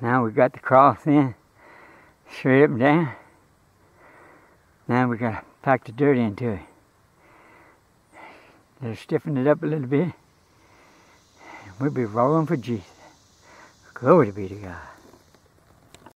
Now we got the cross in, straight up and down. Now we gotta pack the dirt into it. Just stiffen it up a little bit. We'll be rolling for Jesus. Glory be to God.